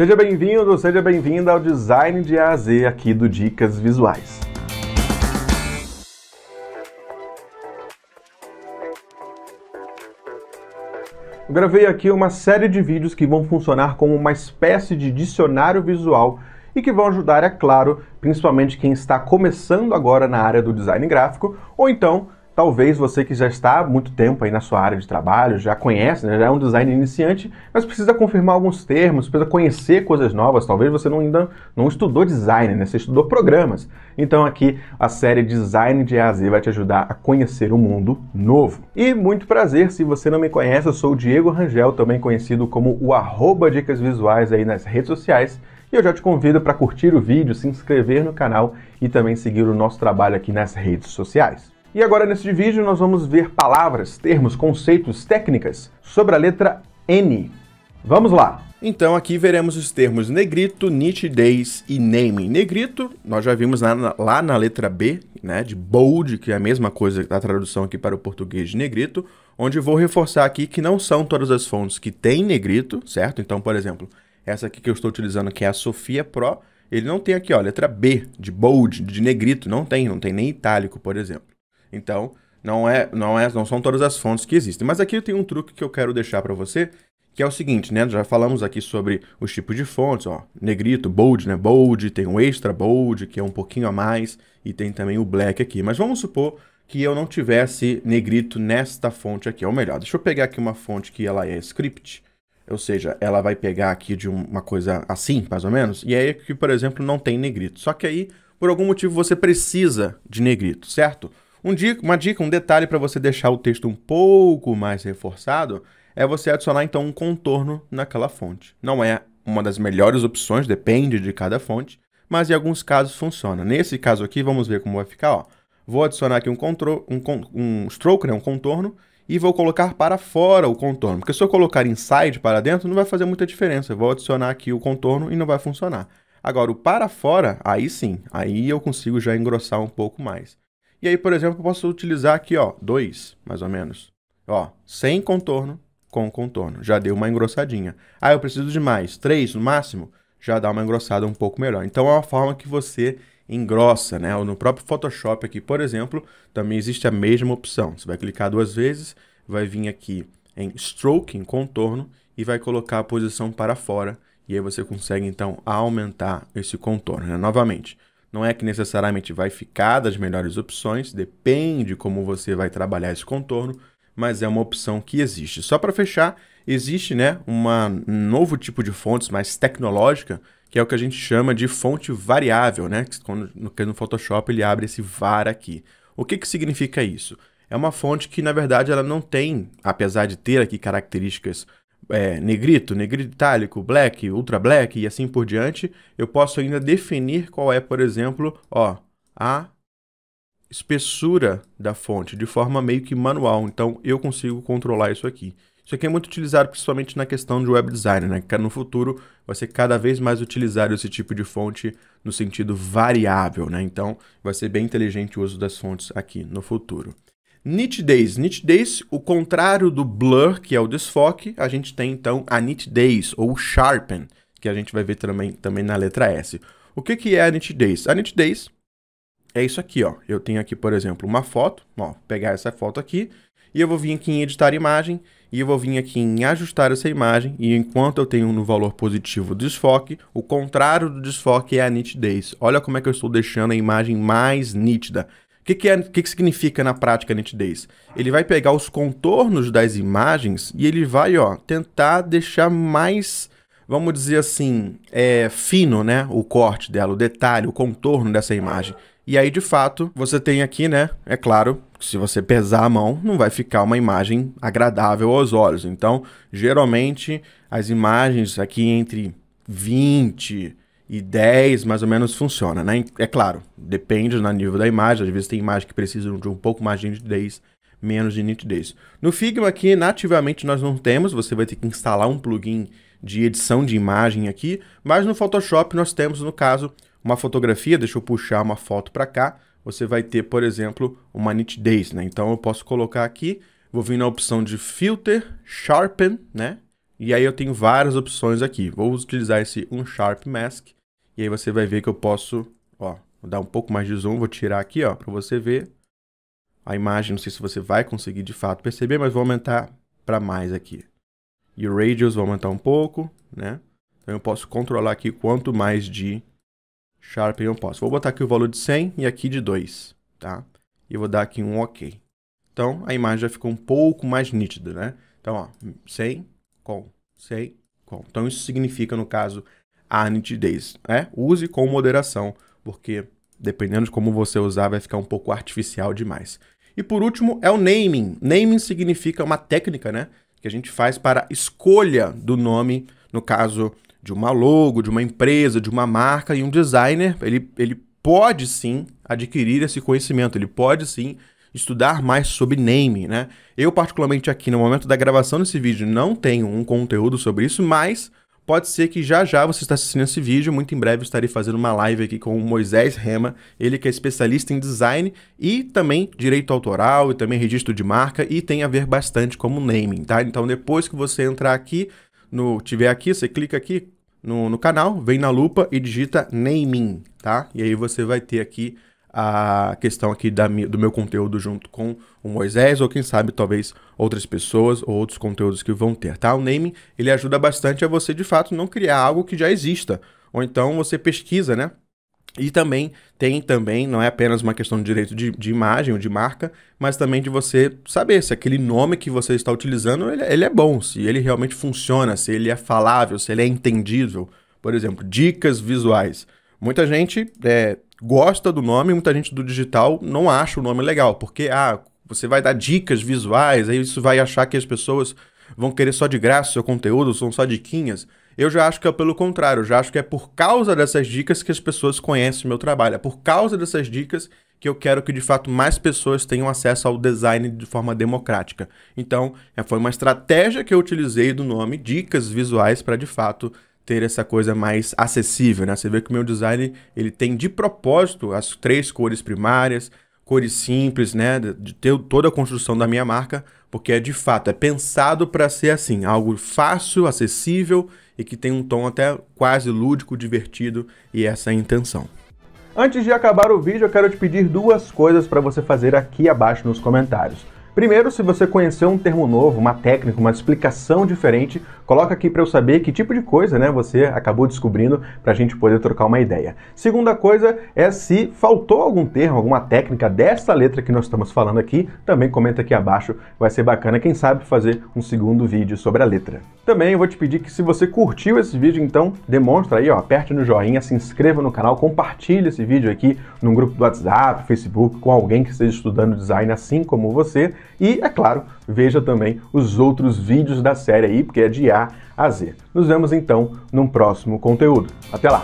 Seja bem-vindo, seja bem-vinda ao Design de A a Z aqui do Dicas Visuais. Eu gravei aqui uma série de vídeos que vão funcionar como uma espécie de dicionário visual e que vão ajudar, é claro, principalmente quem está começando agora na área do design gráfico ou então Talvez você que já está há muito tempo aí na sua área de trabalho, já conhece, né, já é um design iniciante, mas precisa confirmar alguns termos, precisa conhecer coisas novas. Talvez você não, ainda não estudou design, né, você estudou programas. Então aqui a série Design de A a Z vai te ajudar a conhecer o um mundo novo. E muito prazer, se você não me conhece, eu sou o Diego Rangel, também conhecido como o arroba Dicas Visuais aí nas redes sociais. E eu já te convido para curtir o vídeo, se inscrever no canal e também seguir o nosso trabalho aqui nas redes sociais. E agora neste vídeo nós vamos ver palavras, termos, conceitos, técnicas sobre a letra N. Vamos lá! Então aqui veremos os termos negrito, nitidez e naming. Negrito, nós já vimos lá na, lá na letra B, né, de bold, que é a mesma coisa da tradução aqui para o português de negrito, onde vou reforçar aqui que não são todas as fontes que têm negrito, certo? Então, por exemplo, essa aqui que eu estou utilizando, que é a Sofia Pro, ele não tem aqui, ó, letra B, de bold, de negrito, não tem, não tem nem itálico, por exemplo. Então, não é, não é, não são todas as fontes que existem. Mas aqui tenho um truque que eu quero deixar para você, que é o seguinte, né? Já falamos aqui sobre os tipos de fontes, ó, negrito, bold, né? Bold, tem o extra bold, que é um pouquinho a mais, e tem também o black aqui. Mas vamos supor que eu não tivesse negrito nesta fonte aqui, ou melhor, deixa eu pegar aqui uma fonte que ela é script, ou seja, ela vai pegar aqui de uma coisa assim, mais ou menos, e aí que, por exemplo, não tem negrito. Só que aí, por algum motivo, você precisa de negrito, certo? Um dica, uma dica, um detalhe para você deixar o texto um pouco mais reforçado é você adicionar então um contorno naquela fonte. Não é uma das melhores opções, depende de cada fonte, mas em alguns casos funciona. Nesse caso aqui, vamos ver como vai ficar. Ó. Vou adicionar aqui um, control, um, um stroke, né, um contorno, e vou colocar para fora o contorno. Porque se eu colocar inside para dentro, não vai fazer muita diferença. Eu vou adicionar aqui o contorno e não vai funcionar. Agora, o para fora, aí sim, aí eu consigo já engrossar um pouco mais. E aí, por exemplo, eu posso utilizar aqui, ó, dois, mais ou menos. Ó, sem contorno com contorno. Já deu uma engrossadinha. Ah, eu preciso de mais. Três no máximo? Já dá uma engrossada um pouco melhor. Então é uma forma que você engrossa, né? No próprio Photoshop aqui, por exemplo, também existe a mesma opção. Você vai clicar duas vezes, vai vir aqui em Stroke, em contorno, e vai colocar a posição para fora. E aí você consegue, então, aumentar esse contorno. Né? Novamente, não é que necessariamente vai ficar das melhores opções, depende como você vai trabalhar esse contorno, mas é uma opção que existe. Só para fechar, existe né, uma, um novo tipo de fontes mais tecnológica, que é o que a gente chama de fonte variável, né? Quando no, no Photoshop ele abre esse var aqui. O que, que significa isso? É uma fonte que, na verdade, ela não tem, apesar de ter aqui características é, negrito, negrito itálico, black, ultra black e assim por diante, eu posso ainda definir qual é, por exemplo, ó, a espessura da fonte de forma meio que manual. Então eu consigo controlar isso aqui. Isso aqui é muito utilizado principalmente na questão de web design, né? Que no futuro vai ser cada vez mais utilizado esse tipo de fonte no sentido variável, né? Então vai ser bem inteligente o uso das fontes aqui no futuro. Nitidez. Nitidez, o contrário do blur, que é o desfoque, a gente tem então a nitidez, ou sharpen, que a gente vai ver também, também na letra S. O que, que é a nitidez? A nitidez é isso aqui, ó. Eu tenho aqui, por exemplo, uma foto, ó, pegar essa foto aqui, e eu vou vir aqui em editar imagem, e eu vou vir aqui em ajustar essa imagem, e enquanto eu tenho no valor positivo o desfoque, o contrário do desfoque é a nitidez. Olha como é que eu estou deixando a imagem mais nítida. Que, que, é, que, que significa na prática a nitidez? Ele vai pegar os contornos das imagens e ele vai ó, tentar deixar mais, vamos dizer assim, é, fino né, o corte dela, o detalhe, o contorno dessa imagem. E aí, de fato, você tem aqui, né? É claro, se você pesar a mão, não vai ficar uma imagem agradável aos olhos. Então, geralmente, as imagens aqui entre 20 e 10 mais ou menos funciona, né? É claro, depende do nível da imagem, às vezes tem imagens que precisam de um pouco mais de nitidez, menos de nitidez. No Figma aqui, nativamente nós não temos, você vai ter que instalar um plugin de edição de imagem aqui, mas no Photoshop nós temos, no caso, uma fotografia, deixa eu puxar uma foto para cá, você vai ter, por exemplo, uma nitidez, né? Então eu posso colocar aqui, vou vir na opção de Filter, Sharpen, né? E aí eu tenho várias opções aqui. Vou utilizar esse Unsharp Mask. E aí você vai ver que eu posso, ó, dar um pouco mais de zoom, vou tirar aqui, ó, para você ver a imagem. Não sei se você vai conseguir de fato perceber, mas vou aumentar para mais aqui. E o radius vou aumentar um pouco, né? Então eu posso controlar aqui quanto mais de sharpen eu posso. Vou botar aqui o valor de 100 e aqui de 2, tá? E vou dar aqui um OK. Então a imagem já ficou um pouco mais nítida, né? Então, ó, 100 com, 100 com. Então isso significa, no caso, a nitidez, né? Use com moderação, porque dependendo de como você usar, vai ficar um pouco artificial demais. E por último é o naming. Naming significa uma técnica, né? Que a gente faz para escolha do nome, no caso de uma logo, de uma empresa, de uma marca, e um designer, ele, ele pode sim adquirir esse conhecimento, ele pode sim estudar mais sobre naming, né? Eu, particularmente aqui no momento da gravação desse vídeo, não tenho um conteúdo sobre isso, mas pode ser que já já você está assistindo esse vídeo, muito em breve estarei fazendo uma live aqui com o Moisés Rema, ele que é especialista em design e também direito autoral e também registro de marca e tem a ver bastante como naming, tá? Então depois que você entrar aqui, no tiver aqui, você clica aqui no, no canal, vem na lupa e digita naming, tá? E aí você vai ter aqui a questão aqui da, do meu conteúdo junto com o Moisés, ou quem sabe talvez outras pessoas ou outros conteúdos que vão ter, tá? O naming, ele ajuda bastante a você, de fato, não criar algo que já exista. Ou então você pesquisa, né? E também tem também, não é apenas uma questão de direito de, de, imagem ou de marca, mas também de você saber se aquele nome que você está utilizando, ele, ele é bom, se ele realmente funciona, se ele é falável, se ele é entendível. Por exemplo, dicas visuais. Muita gente é, gosta do nome, muita gente do digital não acha o nome legal, porque ah, você vai dar dicas visuais, aí isso vai achar que as pessoas vão querer só de graça o seu conteúdo, são só diquinhas. Eu já acho que é pelo contrário, eu já acho que é por causa dessas dicas que as pessoas conhecem o meu trabalho, é por causa dessas dicas que eu quero que de fato mais pessoas tenham acesso ao design de forma democrática. Então, é, foi uma estratégia que eu utilizei do nome Dicas Visuais para de fato ter essa coisa mais acessível, né? Você vê que o meu design ele tem de propósito as três cores primárias, cores simples, né? De ter toda a construção da minha marca, porque é de fato é pensado para ser assim, algo fácil, acessível e que tem um tom até quase lúdico, divertido e essa é a intenção. Antes de acabar o vídeo, eu quero te pedir duas coisas para você fazer aqui abaixo nos comentários. Primeiro, se você conheceu um termo novo, uma técnica, uma explicação diferente, coloca aqui para eu saber que tipo de coisa né, você acabou descobrindo para a gente poder trocar uma ideia. Segunda coisa é se faltou algum termo, alguma técnica dessa letra que nós estamos falando aqui, também comenta aqui abaixo, vai ser bacana, quem sabe, fazer um segundo vídeo sobre a letra. Também eu vou te pedir que se você curtiu esse vídeo, então demonstra aí, ó, aperte no joinha, se inscreva no canal, compartilhe esse vídeo aqui num grupo do WhatsApp, Facebook, com alguém que esteja estudando design assim como você. E, é claro, veja também os outros vídeos da série aí, porque é de A a Z. Nos vemos então num próximo conteúdo. Até lá!